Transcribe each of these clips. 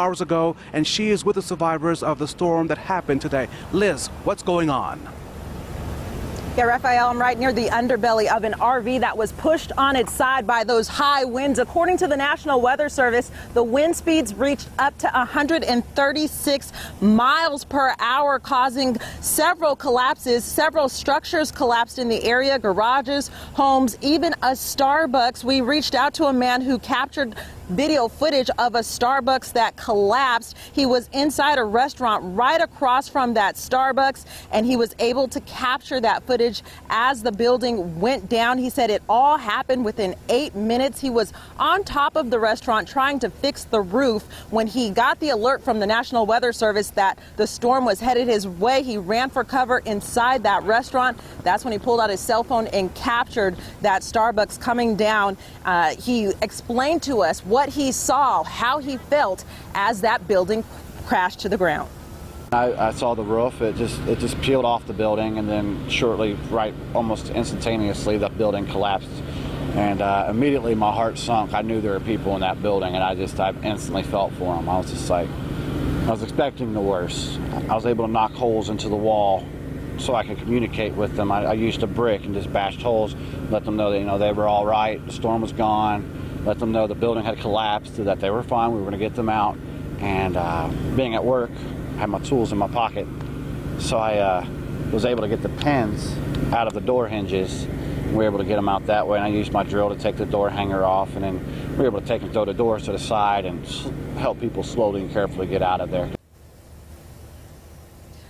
hours ago, and she is with the survivors of the storm that happened today. Liz, what's going on? Yeah, Raphael, I'm right near the underbelly of an RV that was pushed on its side by those high winds. According to the National Weather Service, the wind speeds reached up to 136 miles per hour, causing several collapses. Several structures collapsed in the area, garages, homes, even a Starbucks. We reached out to a man who captured video footage of a Starbucks that collapsed. He was inside a restaurant right across from that Starbucks, and he was able to capture that footage as the building went down. He said it all happened within eight minutes. He was on top of the restaurant trying to fix the roof when he got the alert from the National Weather Service that the storm was headed his way. He ran for cover inside that restaurant. That's when he pulled out his cell phone and captured that Starbucks coming down. Uh, he explained to us what he saw, how he felt as that building crashed to the ground. I, I, saw the roof. It just it just peeled off the building, and then shortly, right, almost instantaneously, the building collapsed. And uh, immediately, my heart sunk. I knew there were people in that building, and I just I instantly felt for them. I was just like, I was expecting the worst. I was able to knock holes into the wall so I could communicate with them. I, I used a brick and just bashed holes, let them know that you know they were all right. The storm was gone let them know the building had collapsed, that they were fine, we were going to get them out. And uh, being at work, I had my tools in my pocket, so I uh, was able to get the pins out of the door hinges. We were able to get them out that way, and I used my drill to take the door hanger off, and then we were able to take and throw the doors to the side and help people slowly and carefully get out of there.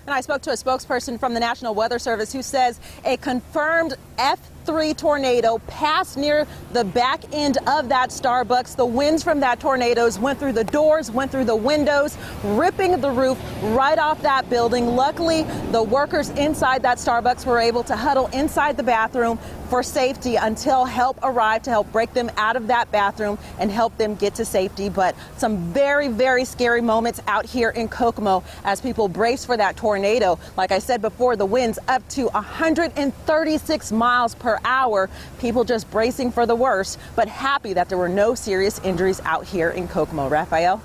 And I spoke to a spokesperson from the National Weather Service who says a confirmed F 3 tornado passed near the back end of that Starbucks. The winds from that tornadoes went through the doors, went through the windows, ripping the roof right off that building. Luckily, the workers inside that Starbucks were able to huddle inside the bathroom for safety until help arrived to help break them out of that bathroom and help them get to safety. But some very, very scary moments out here in Kokomo as people brace for that tornado. Like I said before, the winds up to 136 miles per hour. People just bracing for the worst, but happy that there were no serious injuries out here in Kokomo. Raphael?